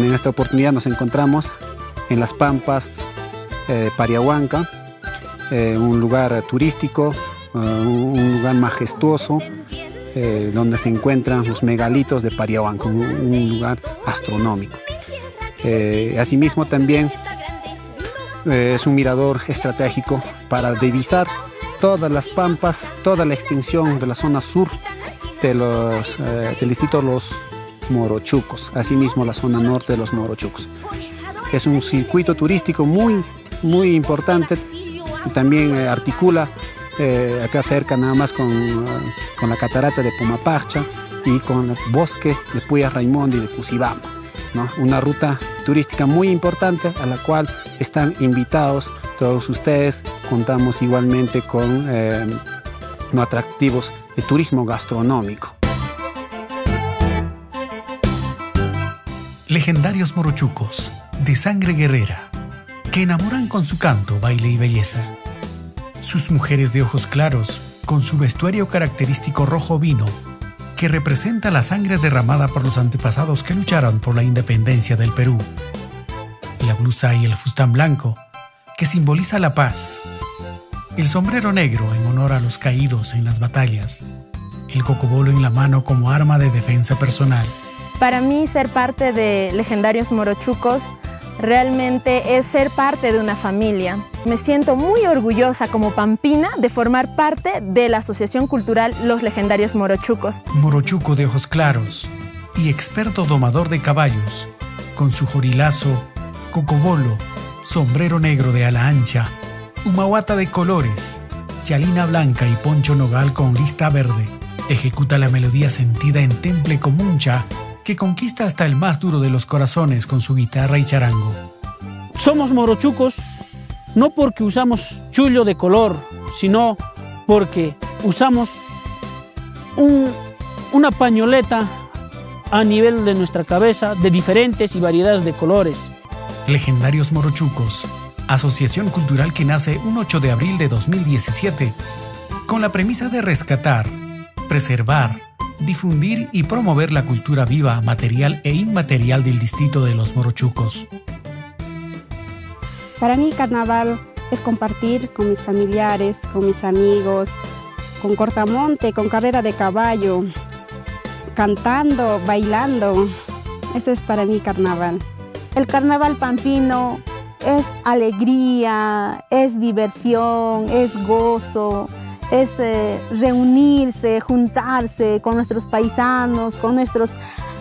esta oportunidad nos encontramos en las Pampas eh, de Pariahuanca, eh, un lugar turístico, eh, un lugar majestuoso, donde se encuentran los megalitos de Pariahuanca, un, lugar astronómico. asimismo también es un mirador estratégico para divisar todas las pampas, toda la extensión de la zona sur de los, del distrito Los Morochucos, asimismo la zona norte de los Morochucos. Es un circuito turístico muy, muy importante y también eh, articula eh, acá cerca nada más con, eh, con, la catarata de Pumapacha y con el bosque de Puya Raimondi de Pusibamba. ¿no? Una ruta turística muy importante a la cual están invitados todos ustedes. Contamos igualmente con atractivos de turismo gastronómico. Legendarios morochucos de sangre guerrera que enamoran con su canto, baile y belleza. Sus mujeres de ojos claros, con su vestuario característico rojo vino, que representa la sangre derramada por los antepasados que lucharon por la independencia del Perú. La blusa y el fustán blanco, que simboliza la paz. El sombrero negro en honor a los caídos en las batallas. El cocobolo en la mano como arma de defensa personal para mí ser parte de Legendarios Morochucos realmente es ser parte de una familia. Me siento muy orgullosa como pampina de formar parte de la Asociación Cultural Los Legendarios Morochucos. Morochuco de ojos claros y experto domador de caballos, con su jorilazo, cocobolo, sombrero negro de ala ancha, humahuata de colores, chalina blanca y poncho nogal con lista verde. Ejecuta la melodía sentida en temple comuncha que conquista hasta el más duro de los corazones con su guitarra y charango. Somos morochucos no porque usamos chullo de color, sino porque usamos una pañoleta a nivel de nuestra cabeza de diferentes y variedades de colores. Legendarios Morochucos, asociación cultural que nace un 8 de abril de 2017, con la premisa de rescatar, preservar, difundir y promover la cultura viva, material e inmaterial del distrito de los Morochucos. Para mí carnaval es compartir con mis familiares, con mis amigos, con cortamonte, con carrera de caballo, cantando, bailando. Eso es para mí carnaval. El carnaval pampino es alegría, es diversión, es gozo, es eh, reunirse, juntarse con nuestros paisanos, con nuestros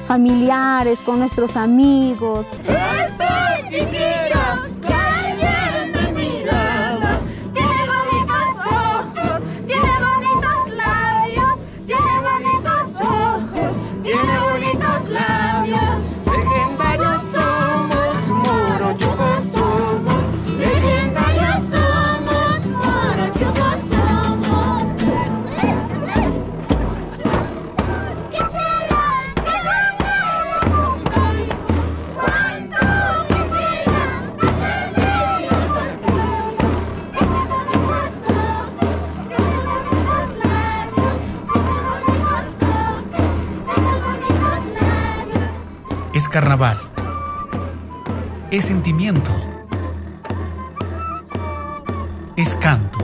familiares, con nuestros amigos. Carnaval. Es sentimiento. Es canto.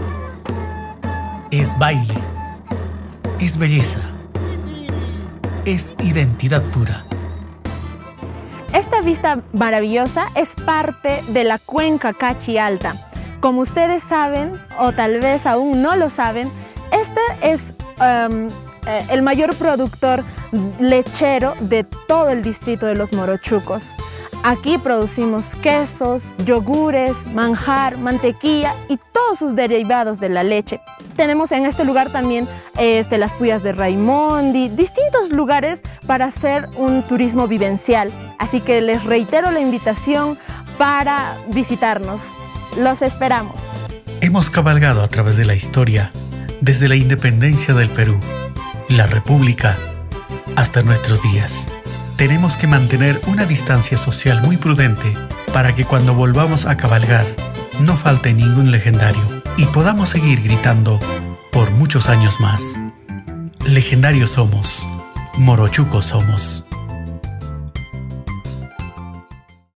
Es baile. Es belleza. Es identidad pura. Esta vista maravillosa es parte de la cuenca Cachi Alta. Como ustedes saben, o tal vez aún no lo saben, este es um, eh, el mayor productor lechero de todo el distrito de los Morochucos. Aquí producimos quesos, yogures, manjar, mantequilla y todos sus derivados de la leche. Tenemos en este lugar también este, las puyas de Raimondi, distintos lugares para hacer un turismo vivencial. Así que les reitero la invitación para visitarnos. Los esperamos. Hemos cabalgado a través de la historia desde la independencia del Perú, la República hasta nuestros días. Tenemos que mantener una distancia social muy prudente para que cuando volvamos a cabalgar no falte ningún legendario y podamos seguir gritando por muchos años más. Legendarios somos, morochucos somos.